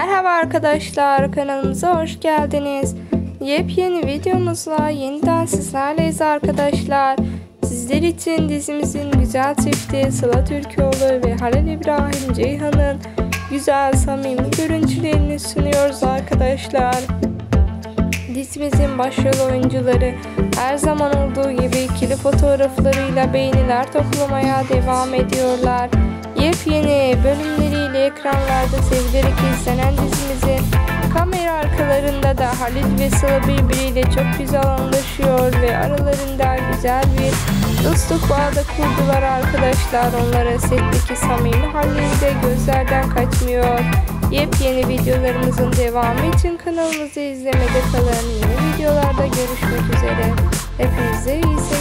Merhaba arkadaşlar kanalımıza hoş geldiniz. Yepyeni videomuzla yeniden sizlerleyiz arkadaşlar. Sizler için dizimizin güzel çifti Sıla Türkoğlu ve Halil İbrahim Ceyhan'ın güzel samimi görüntülerini sunuyoruz arkadaşlar. Dizimizin başrol oyuncuları her zaman olduğu gibi ikili fotoğraflarıyla beğeniler toplamaya devam ediyorlar. Yepyeni bölümleriyle ekranlarda sevilerek izlenen dizimizin kamera arkalarında da Halil ve Sıla birbiriyle çok güzel anlaşıyor ve aralarında güzel bir dostluk bağı da kurdular arkadaşlar. Onlara setteki samimi halleri de gözlerden kaçmıyor. Yepyeni videolarımızın devamı için kanalımızı izlemede kalın. Yeni videolarda görüşmek üzere. Hepinize iyi seyirler.